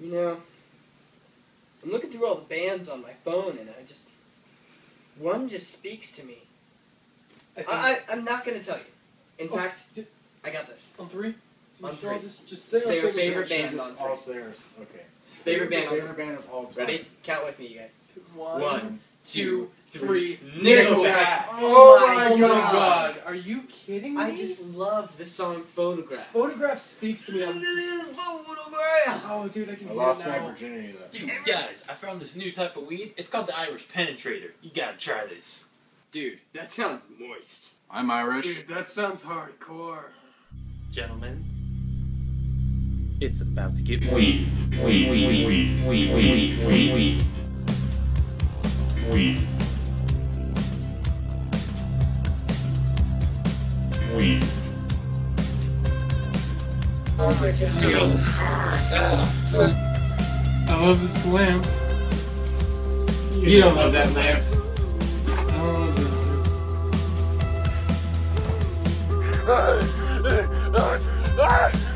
You know, I'm looking through all the bands on my phone, and I just one just speaks to me. I I, I'm not gonna tell you. In Oh, fact, I got this. on three. On Sure, I'll three. Just, just say, Say our our favorite band Just on all three. Sayers. Okay. Favorite band on Favorite band of all time. Ready? Count with me, you guys. One, One, two, two, three. Nickelback. Oh, oh my Oh my God. god, are you kidding me? I just love the song Photograph. photograph speaks to me. I'm, Photograph. oh, dude, I can I hear lost it my now. virginity to that. Dude, guys, I found this new type of weed. It's called the Irish Penetrator. You gotta try this. Dude, that sounds moist. I'm Irish. Dude, that sounds hardcore. Gentlemen, it's about to get weed. Weed, weed, weed, weed, weed, weed, weed, weed. Weed. Weed. I love this lamp. You don't love that lamp. I love this lamp.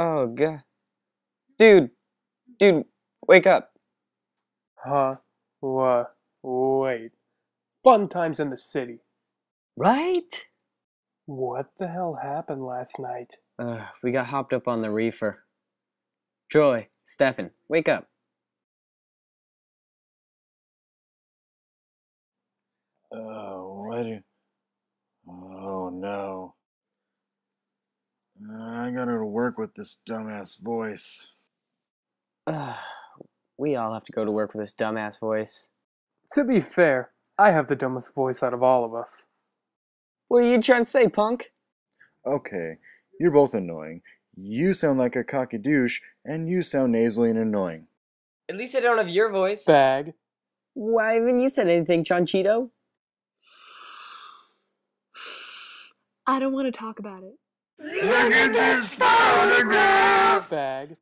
Oh god. Dude. Dude, wake up. Huh? What? Wait. Fun times in the city. Right? What the hell happened last night? Uh, we got hopped up on the reefer. Troy, Stefan, wake up. Oh, what? do- Oh no. I gotta go to work with this dumbass voice. We all have to go to work with this dumbass voice. To be fair, I have the dumbest voice out of all of us. What are you trying to say, punk? Okay, you're both annoying. You sound like a cocky douche, and you sound nasally and annoying. At least I don't have your voice. Bag. Why haven't you said anything, Chanchito? I don't want to talk about it. Bag.